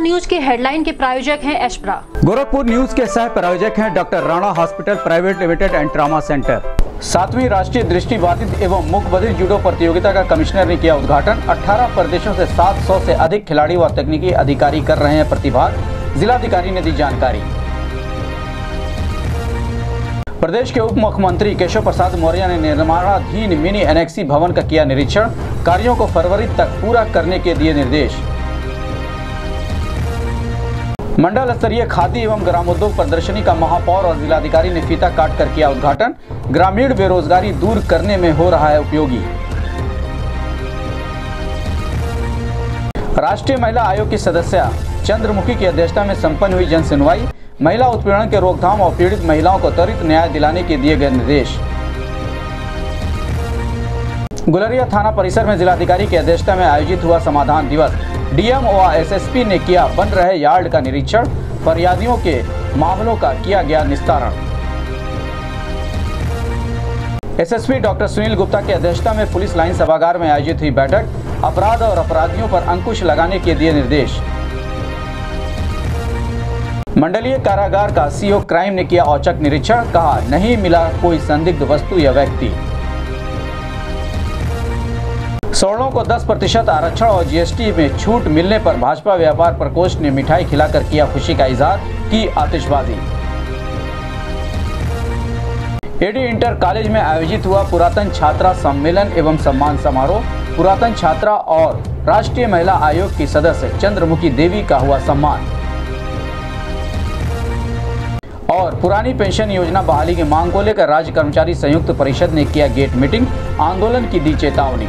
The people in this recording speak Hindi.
हेडलाइन के प्रायोजक हैं एशप्रा गोरखपुर न्यूज़ के सह प्रायोजक हैं doctor Rana hospital private limited and trauma centre. सातवीं राष्ट्रीय दृष्टिबाधित एवं मुख बधिर जूडो प्रतियोगिता का कमिश्नर ने किया उद्घाटन। 18 प्रदेशों से 700 से अधिक खिलाड़ी व तकनीकी अधिकारी कर रहे हैं प्रतिभाग जिलाधिकारी ने दी जानकारी। प्रदेश के उप मुख्यमंत्री केशव प्रसाद मौर्य ने निर्माणाधीन मिनी एनेक्सी भवन का किया निरीक्षण। कार्यों को फरवरी तक पूरा करने के दिए निर्देश। मंडल स्तरीय खादी एवं ग्रामोद्योग प्रदर्शनी का महापौर और जिलाधिकारी ने फीता काट कर किया उद्घाटन। ग्रामीण बेरोजगारी दूर करने में हो रहा है उपयोगी। राष्ट्रीय महिला आयोग की सदस्य, चंद्रमुखी की अध्यक्षता में संपन्न हुई जन सुनवाई। महिला उत्पीड़न के रोकथाम और पीड़ित महिलाओं को त्वरित न्याय दिलाने के दिए गए निर्देश। गुलरिया थाना परिसर में जिलाधिकारी की अध्यक्षता में आयोजित हुआ समाधान दिवस। डीएम व एसएसपी ने किया बन रहे यार्ड का निरीक्षण, फरियादियों के मामलों का किया गया निस्तारण। एसएसपी डॉक्टर सुनील गुप्ता की अध्यक्षता में पुलिस लाइन सभागार में आयोजित हुई बैठक, अपराध और अपराधियों पर अंकुश लगाने के दिए निर्देश। मंडलीय कारागार का सीओ क्राइम ने किया औचक निरीक्षण, कहा, नहीं मिला कोई संदिग्ध वस्तु या व्यक्ति। स्वर्णों को 10 प्रतिशत आरक्षण और जीएसटी में छूट मिलने पर भाजपा व्यापार प्रकोष्ठ ने मिठाई खिलाकर किया खुशी का इजहार, की आतिशबाजी। एडी इंटर कॉलेज में आयोजित हुआ पुरातन छात्रा सम्मेलन एवं सम्मान समारोह। पुरातन छात्रा और राष्ट्रीय महिला आयोग की सदस्य चंद्रमुखी देवी का हुआ सम्मान। और पुरानी पेंशन योजना बहाली की मांग को लेकर राज्य कर्मचारी संयुक्त परिषद ने किया गेट मीटिंग, आंदोलन की दी चेतावनी।